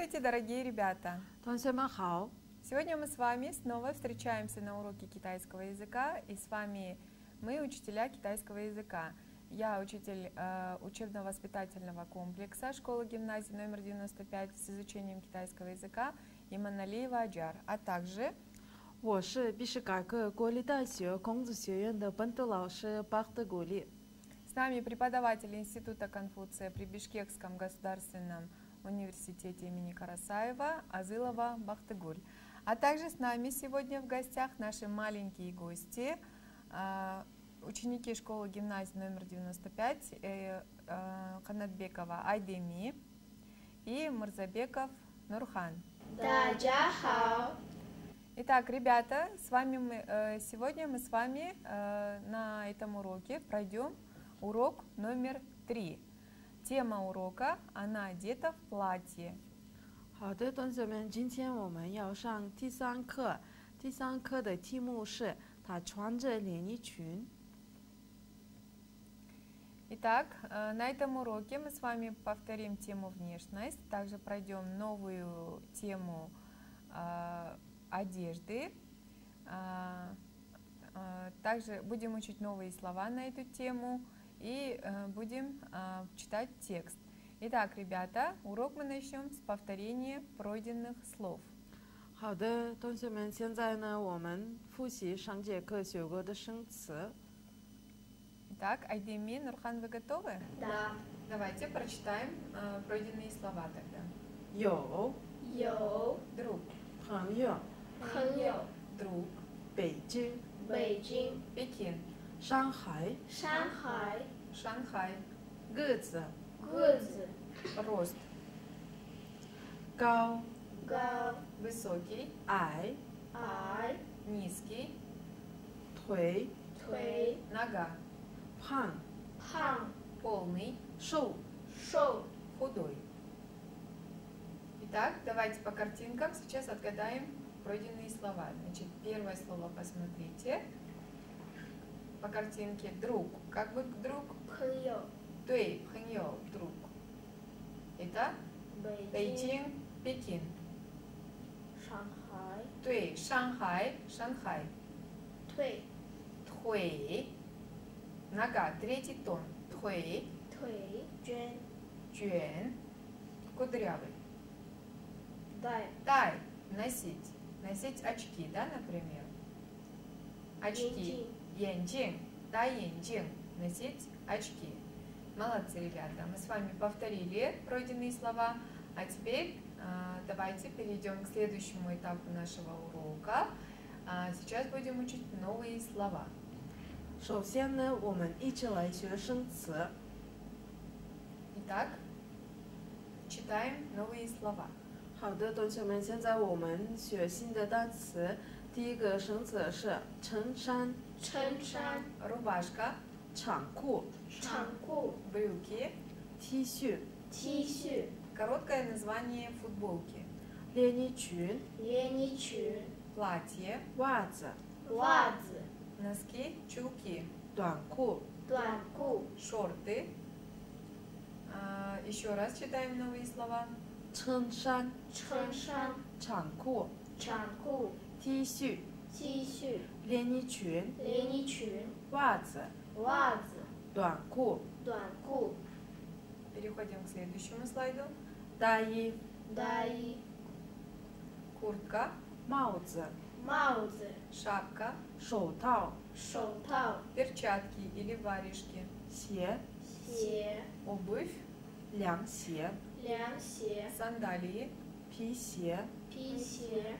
Здравствуйте, дорогие ребята! 同学们好， Сегодня мы с вами снова встречаемся на уроке китайского языка, и с вами мы, учителя китайского языка. Я учитель э, учебно-воспитательного комплекса школы-гимназии номер 95 с изучением китайского языка Иманалиева Аджар, а также 我是必须改革国立大学孔子学院的本土老师巴德古丽。 с нами преподаватель Института Конфуция при Бишкекском государственном в университете имени Карасаева Азылова Бахтыгуль. А также с нами сегодня в гостях наши маленькие гости, а, ученики школы гимназии номер 95 э, э, Канатбекова Айдеми и Марзабеков Нурхан. Да, джахау. Итак, ребята, с вами мы, э, сегодня мы с вами на этом уроке пройдем урок номер три. Тема урока она одета в платье. 好的，同学们，今天我们要上第三课。第三课的题目是她穿着连衣裙。 Итак, э, на этом уроке мы с вами повторим тему внешность, также пройдем новую тему э, одежды, а, а, также будем учить новые слова на эту тему и э, будем а, читать текст. Итак, ребята, урок мы начнем с повторения пройденных слов. 好的，同学们，现在呢，我们复习上节课学过的生词。 Итак, Айдеми, Нурхан, вы готовы? Да. Давайте прочитаем э, пройденные слова тогда. 有 有 Друг, 朋友，朋友， друг, 北京、北京、 Пекин, Шанхай. Шанхай. Шанхай. Гыцы. Гыцы. Рост. гао, гао, Высокий. Ай. Ай. Низкий. Туэй. Туэй. Нога. Пхан. Пхан. Полный. Шоу. Шоу. Худой. Итак, давайте по картинкам сейчас отгадаем пройденные слова. Значит, первое слово посмотрите по картинке друг. Как бы друг? Пханьо. Дуй, пханьо, друг. Это? Бейджин, Пекин. Шанхай. Дуй, Шанхай, Шанхай. Туй. Туй. Нога, третий тон. Туй. Туй. Джен. Джен. Кудрявый. Дай. Дай. Носить. Носить очки, да, например? Очки. Бейджин. 眼镜、 Янджин, да, янджин. Носить очки. Молодцы, ребята. Мы с вами повторили пройденные слова. А теперь а, давайте перейдем к следующему этапу нашего урока. А, сейчас будем учить новые слова. 首先呢，我们一起来学生词。 Итак, читаем новые слова. 好的，同学们，现在我们学新的单词。第一个生词是衬衫、 衬衫, рубашка, чанку, чанку, брюки, тисю, тисю, короткое название футболки, леничун, леничун, платье, ваза, ваза, носки, чулки, дуанку, дуанку, шорты. А, еще раз читаем новые слова. Чэншан, чэншан, чанку, чанку, тисю, тисю. 连衣裙、连衣裙、袜子、袜子、短裤、短裤、 Переходим к следующему слайду. 大衣、大衣、 Куртка, 帽子、帽子、 шапка, 手套、手套、 перчатки или варежки, 鞋、鞋、 обувь, 凉鞋、凉鞋、 сандалии, 皮鞋、皮鞋、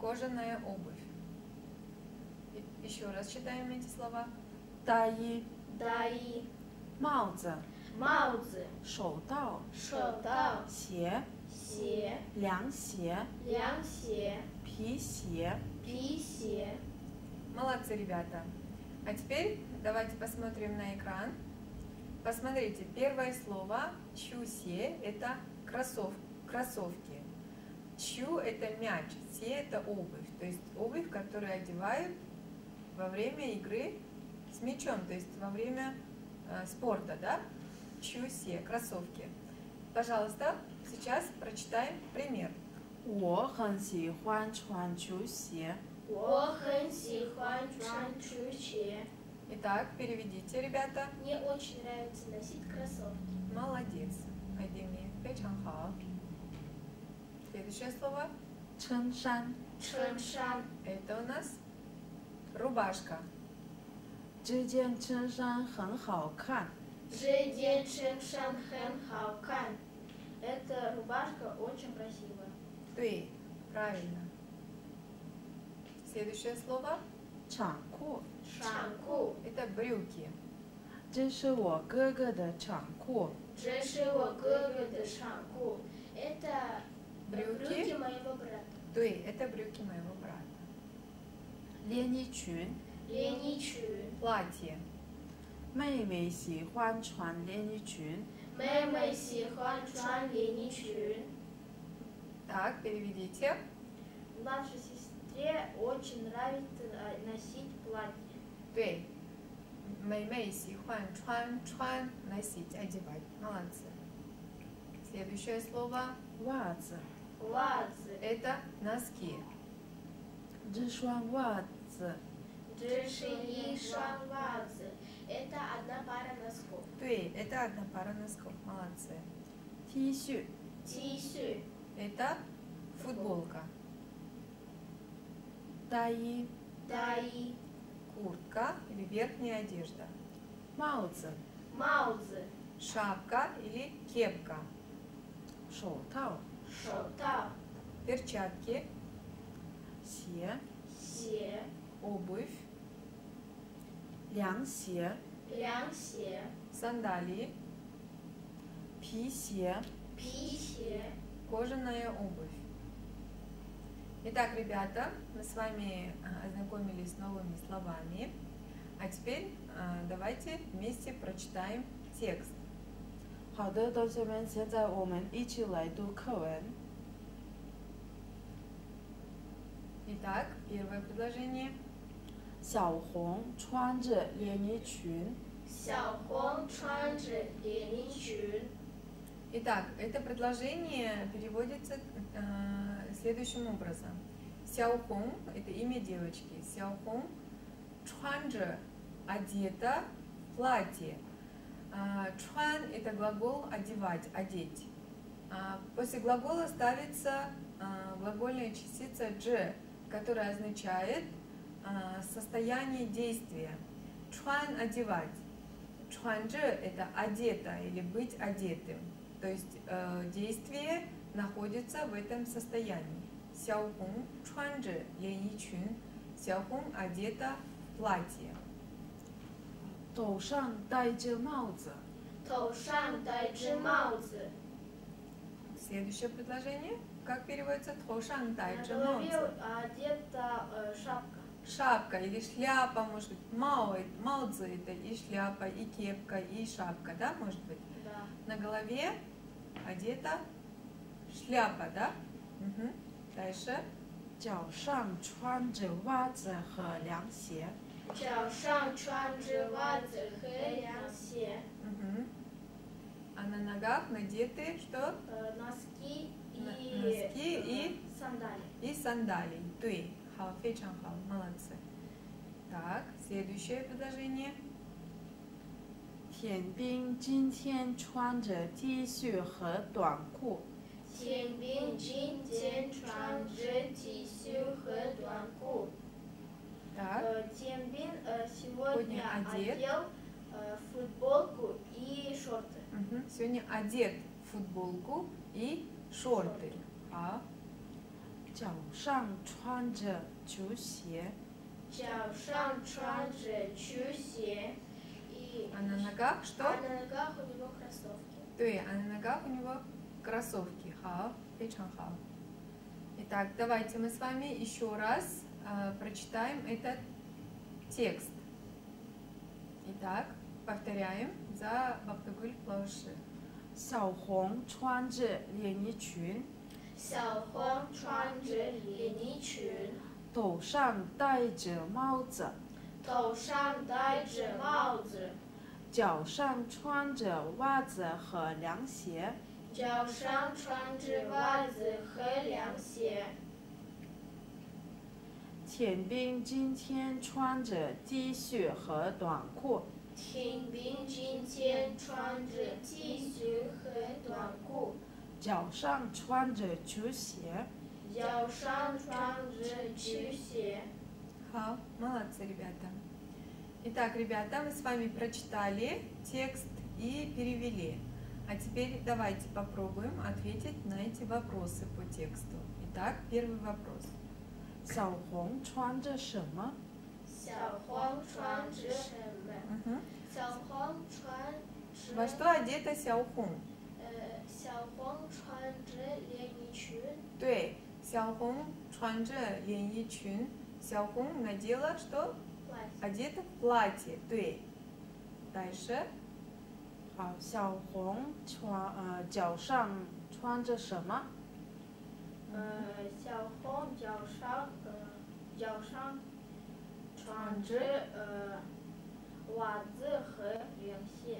кожаная обувь. Еще раз читаем эти слова. Таи. Таи. Маозе. Маозе. Шоу тао. Шоу тао. Се. Се. Лян се. Лян се. Пи се. Пи се. Молодцы, ребята. А теперь давайте посмотрим на экран. Посмотрите, первое слово чусе это кроссов, кроссовки. Чу – это мяч, се – это обувь, то есть обувь, которую одевают во время игры с мячом, то есть во время э, спорта, да? Чусе, кроссовки. Пожалуйста, Сейчас прочитаем пример. 我很喜欢穿球鞋。我很喜欢穿球鞋。 Итак, переведите, ребята. Мне очень нравится носить кроссовки. Молодец. Айдеми. Печанхал. Следующее слово. 衬衫，衬衫， Это у нас рубашка. 这件衬衫很好看。这件衬衫很好看。Эта рубашка очень красивая. Ты. Правильно. Следующее слово. 长裤，长裤， Это брюки. 这是我哥哥的长裤。这是我哥哥的长裤。Это Брюки. брюки моего брата. Ты. Это брюки моего брата. 连衣裙，连衣裙， Платье. 妹妹喜欢穿连衣裙。妹妹喜欢穿连衣裙。 Так, переведите. Младшей сестре очень нравится э, носить платье. Ты. Мэй-мэй сихуан чуан чуан носить, одевать. Молодцы. Следующее слово. 袜子，袜子， Это носки. 这双袜子， Шанвадзе. Джиши Это одна пара носков. Ты, это одна пара носков. Молодцы. Тисю. Тисю. Это футболка. Таи. Таи. Куртка или верхняя одежда. Маузы. Маузы. Шапка или кепка. Шоутау. Шоутау. Перчатки. Се. Се Обувь. 凉鞋，凉鞋， Сандалии. 皮鞋，皮鞋。 Кожаная обувь. Итак, ребята, мы с вами а, ознакомились с новыми словами. А теперь а, давайте вместе прочитаем текст. 好的，同学们，现在我们一起来读课文。 Итак, первое предложение. 小红穿着连衣裙，小红穿着连衣裙。 Итак, это предложение переводится э, следующим образом. Сяохун – это имя девочки. Сяохун чуанже – одета в платье. А, Чуан – это глагол одевать, одеть. А, После глагола ставится а, глагольная частица «дж», которая означает а, состояние действия. Чуан – одевать. Чуанже – это одета или быть одетым. То есть э, действие находится в этом состоянии. Сяохун чуанже чин. Сяохун одета в платье. 头上戴着帽子。头上戴着帽子， Следующее предложение. Как переводится? Тхошан на тайджи голове маоцзы. одета э, шапка. Шапка или шляпа, может быть. Мао, маоцзы это и шляпа, и кепка, и шапка, да, может быть? Да. На голове одета шляпа, да? Мгм. Дальше. 脚上穿着袜子和凉鞋。脚上穿着袜子和凉鞋， Мгм. А на ногах надеты что? э, носки Н- и, носки э, и- сандалии. И сандалии. Ты. Хау, фейчан хау. Молодцы. Так, следующее предложение. 田冰今天穿着 T 恤和短裤。天兵今天穿着 T 恤和短裤。 Так, Э, Тем Бин э, Сегодня сегодня одет. одел э, футболку и шорты. мгм. сегодня одет в футболку и шорты. А, 脚上穿着球鞋。脚上穿着球鞋и а на ногах что? а на ногах у него кроссовки. Ты, а на ногах у него кроссовки. Хау, фейчан хау. Итак, давайте мы с вами еще раз э, прочитаем этот текст. Итак, повторяем за Бабтагуль Плауши. 小红穿着连衣裙， 小红穿着连衣裙，头上戴着帽子，头上戴着帽子，脚上穿着袜子和凉鞋。脚上穿着袜子和凉鞋。田兵今天穿着 T 恤和短裤，田兵今天穿着 T 恤和短裤，脚上穿着球鞋。脚上穿着球鞋。 Ха, молодцы, ребята. Итак, ребята, мы с вами прочитали текст и перевели. А теперь давайте попробуем ответить на эти вопросы по тексту. Итак, первый вопрос. 小红穿着什么？小黄穿着什么？ Мгм. 小黄穿着 Во что одета Сяохун? 呃，小黄穿着连衣裙， 对, Сяохун 穿着连衣裙. Сяохун надела что? 外 Одета в платье. 对. Дальше. 好，小红穿呃脚上穿着什么？呃，小红脚上呃脚上穿着呃袜子和凉鞋，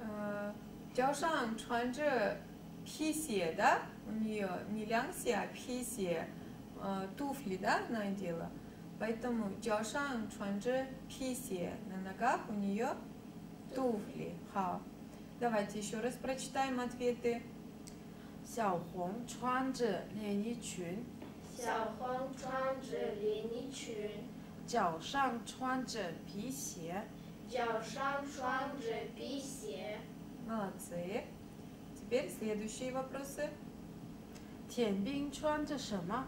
Э, 脚上穿着皮鞋, да? У нее не лянси, а писи, э, туфли, да, надела. Поэтому 脚上穿着皮鞋, на ногах у нее туфли. Ха. Давайте еще раз прочитаем ответы. 小红穿着连衣裙，小红穿着连衣裙，脚上穿着皮鞋。脚上穿着皮鞋。 Молодцы. Теперь следующие вопросы. 田兵穿着什么？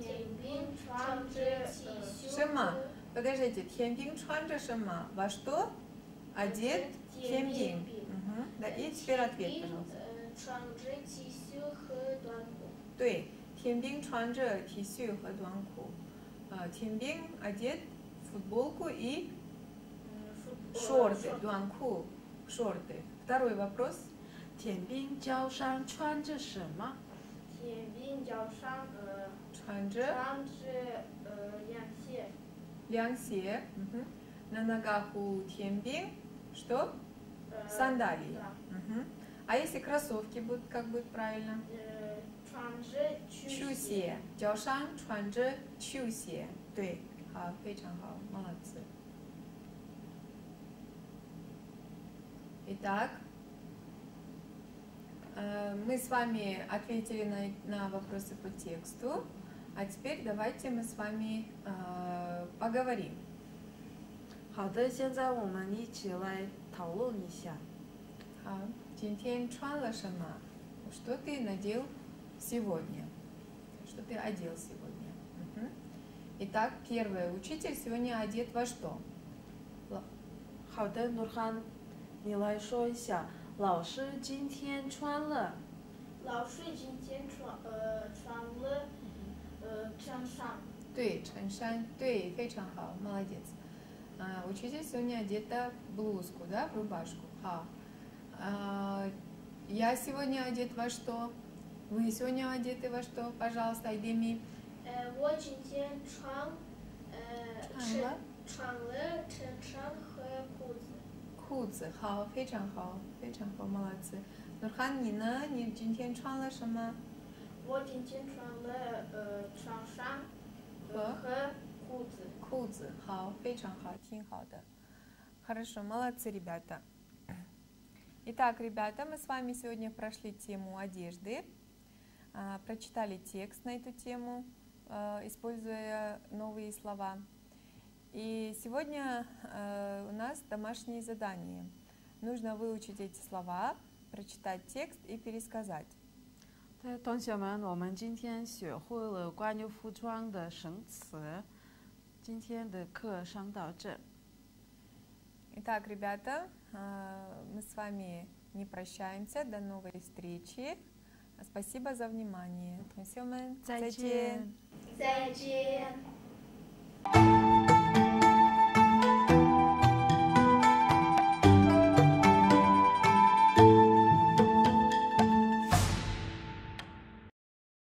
田兵穿着 T 恤 什么 Подождите, Тяньпин 穿着什么? Во что одет Тяньпин? Мгм. Да, и теперь ответ, пожалуйста. 呃，穿着 T 恤和短裤。对，天兵穿着 T 恤和短裤。А, Тяньпин одет футболку и 嗯，是 шорты, дуанку, шорты. Второй вопрос. 田兵脚上穿着什么？田兵脚上呃穿着穿着呃凉鞋，凉鞋。Мгм. На ногах у Тяньпин что? 呃 Сандалии. да. Мгм. А если кроссовки будут, как будет правильно? 呃，穿着球球鞋，脚上穿着球鞋。对，好，非常好，молодцы. Итак, э, мы с вами ответили на, на вопросы по тексту, а теперь давайте мы с вами э, поговорим. 好的，现在我们一起来讨论一下。 А, 今天穿了什么? Что ты надел сегодня? Что ты одел сегодня? Мгм. Итак, первое. Учитель сегодня одет во что? 好的，努汉， 你来说一下，老师今天穿了老师今天穿呃穿了呃衬衫，对，衬衫。对，非常好，молодец. А, учитель сегодня одета в блузку, да, в рубашку. Ха. А, я сегодня одет во что? Вы сегодня одеты во что? Пожалуйста, Айдеми. 呃，我今天穿呃衬穿了穿了衬衫和裤子。 Куцы, хау, 非常好，非常好，молодцы. Нурхан, Нина,你今天穿了什么？我今天穿了呃衬衫和呃和裤子。裤子，好，非常好，挺好的。Хорошо, молодцы, ребята. Итак, ребята, мы с вами сегодня прошли тему одежды, а, прочитали текст на эту тему, а, используя новые слова. И сегодня э, у нас домашнее задание. Нужно выучить эти слова, прочитать текст и пересказать. 对，同学们，我们今天学会了关于服装的生词。今天的课上到这。 Итак, ребята, э, мы с вами не прощаемся. До новой встречи. Спасибо за внимание. 同学们，再见。再见。